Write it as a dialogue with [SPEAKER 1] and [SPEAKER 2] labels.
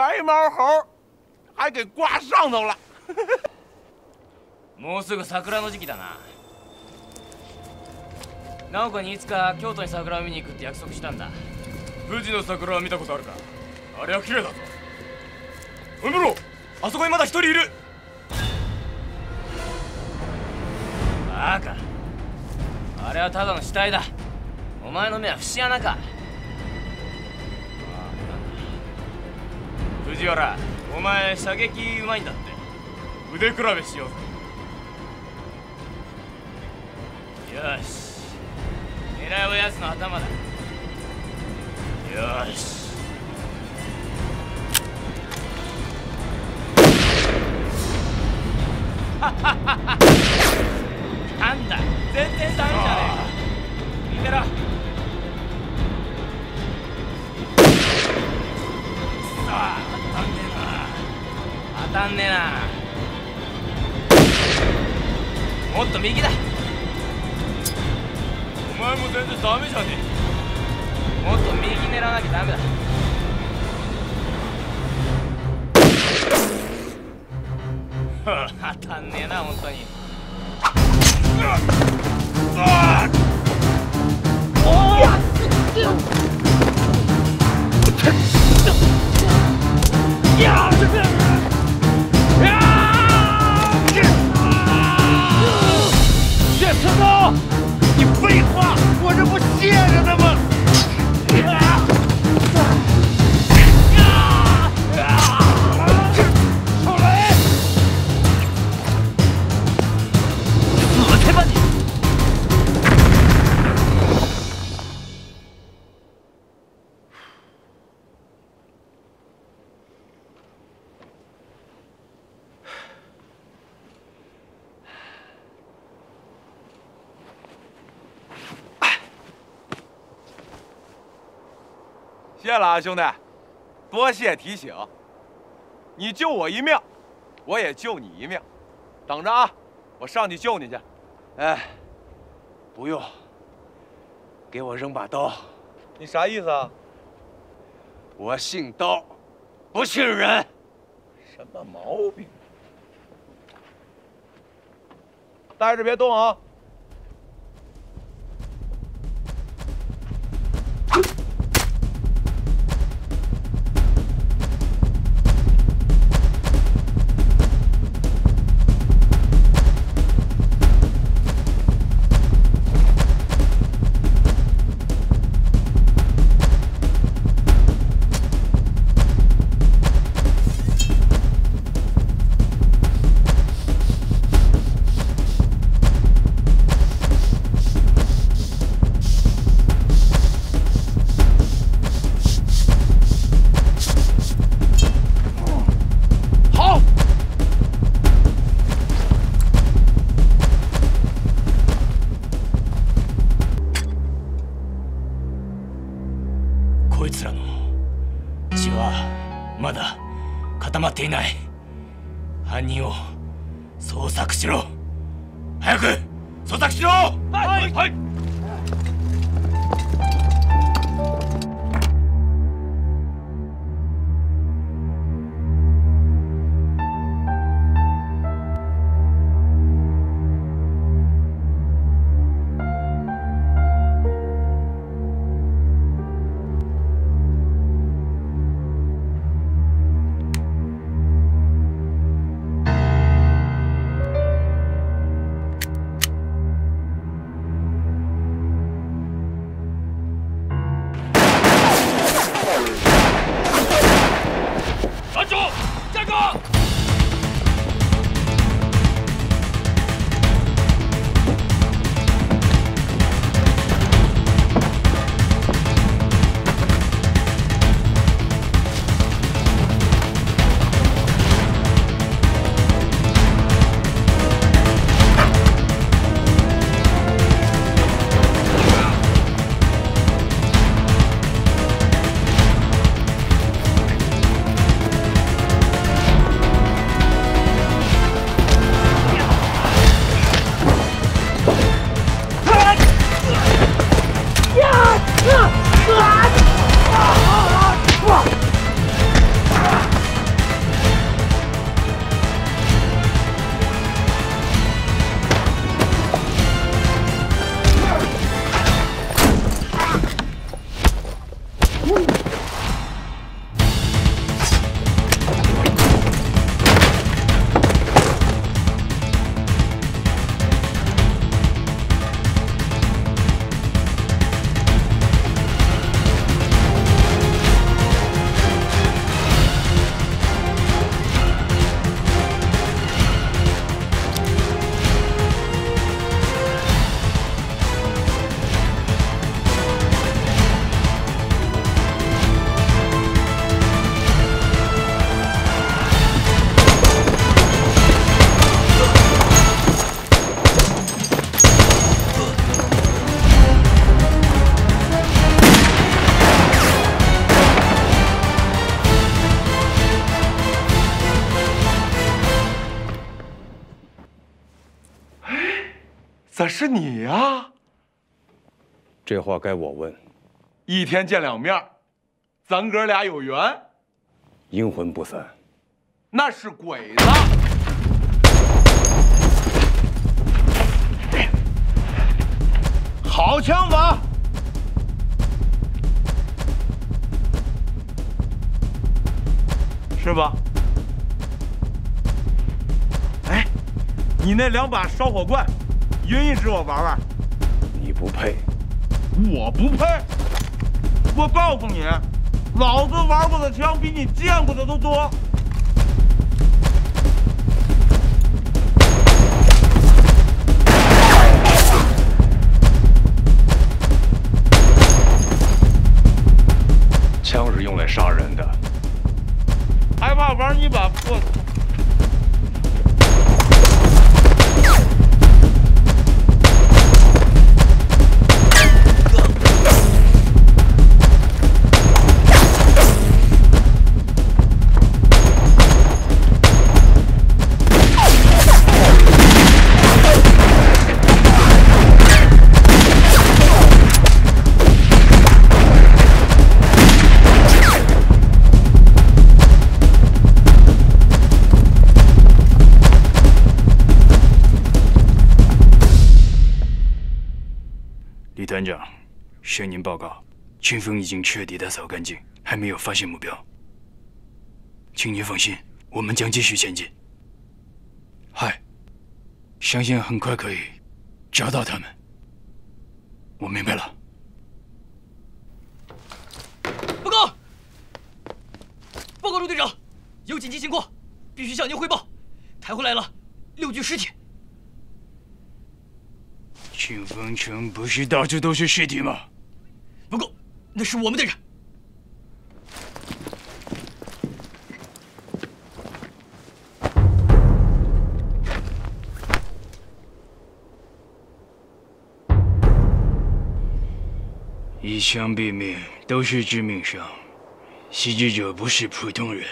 [SPEAKER 1] 白毛猴还给挂上头了。
[SPEAKER 2] もうすぐ桜の時期だな直子にいつか京都に桜を見に行くって約束したんだ富士の桜は見たことあるかあれは綺麗だぞうむろあそこにまだ一人いるバカあれはただの死体だお前の目は節穴か原お前射撃うまいんだって。腕比べしようよし。狙うやつの頭だ。よし。ハハハハ。当たんねえな。もっと右だ。お前も全然ダメじゃねえ。もっと右狙わなきゃダメだ。当たんねえな本当に。
[SPEAKER 3] 谢
[SPEAKER 1] 谢了啊，兄弟，多谢提醒。你救我一命，我也救你一命。等着啊，我上去救你去。
[SPEAKER 3] 哎，不用，给我扔把刀。
[SPEAKER 1] 你啥意思啊？
[SPEAKER 3] 我姓刀，不姓人。
[SPEAKER 1] 什么毛病？待着别动啊！
[SPEAKER 2] こいつらの。血はまだ固まっていない。犯人を捜索しろ。早く捜索しろ。はい、はい。
[SPEAKER 1] 这是你呀？
[SPEAKER 4] 这话该我问。
[SPEAKER 1] 一天见两面，咱哥俩有缘，
[SPEAKER 4] 阴魂不散。
[SPEAKER 1] 那是鬼子。
[SPEAKER 3] 好枪法，师傅？哎，你那两把烧火罐，匀一指我玩玩。
[SPEAKER 4] 你不配。
[SPEAKER 3] 我不配。我告诉你，老子玩过的枪比你见过的都多。
[SPEAKER 4] 枪是用来杀人的，
[SPEAKER 3] 还怕玩你把破？
[SPEAKER 2] 向您报告，清风已经彻底打扫干净，还没有发现目标。请您放心，我们将继续前进。嗨，相信很快可以找到他们。我明白了。
[SPEAKER 5] 报告，报告陆队长，有紧急情况，必须向您汇报。抬回来了六具尸体。
[SPEAKER 2] 清风城不是到处都是尸体吗？
[SPEAKER 5] 不过，那是我们的人。
[SPEAKER 2] 一枪毙命都是致命伤，袭击者不是普通人。